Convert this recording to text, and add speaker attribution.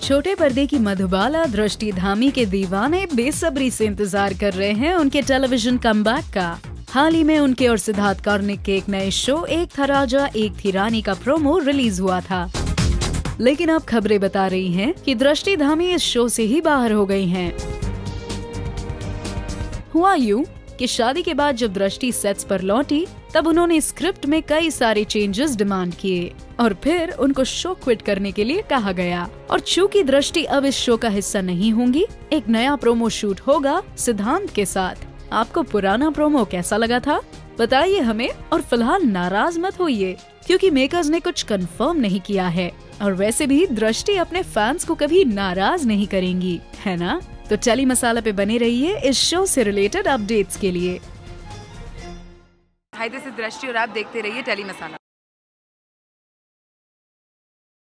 Speaker 1: छोटे पर्दे की मधुबाला दृष्टि धामी के दीवाने बेसब्री से इंतज़ार कर रहे हैं उनके टेलीविज़न कम का हाल ही में उनके और सिद्धार्थ कार्निक के एक नए शो, एक था राजा, एक थी रानी का प्रोमो रिलीज़ हुआ था लेकिन अब खबरें बता रही हैं कि दृष्टि धामी इस शो से ही बाहर हो गई हैं। हुआ यूँ कि शादी के बाद जब दृष्टि सेट्स पर लौटी, तब उन्होंने स्क्रिप्ट में कई सारे चेंजेस डिमांड किए और फिर उनको शो क्विट करने के लिए कहा गया। और चूँकि दृष्टि अब इस शो का हिस्सा नहीं होंगी, एक नया प्रोमो शूट होगा सिद्धांत के साथ। आपको पुराना प्रोमो कैसा लगा था? बताइए हमें और फ़िलहाल नाराज़ मत होइए, क्योंकि मेकर्स ने कुछ कंफर्म नहीं किया है। और वैसे भी दृष्टि अपने फैंस को कभी नाराज़ नहीं करेंगी, है ना? तो चली मसाला पे बने रहिए इस शो से रिलेटेड अपडेट्स के लिए।
Speaker 2: हाय दिस इज़ दृष्टि और आप देखते रहिए टेली मसाला।